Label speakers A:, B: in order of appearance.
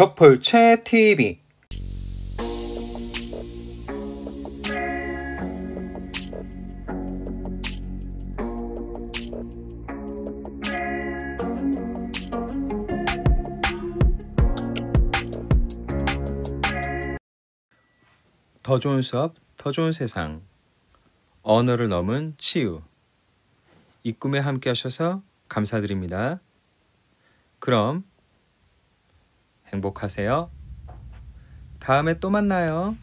A: 조폴체 TV 더 좋은 수업, 더 좋은 세상. 언어를 넘은 치유. 이 꿈에 함께 하셔서 감사드립니다. 그럼 행복하세요. 다음에 또 만나요.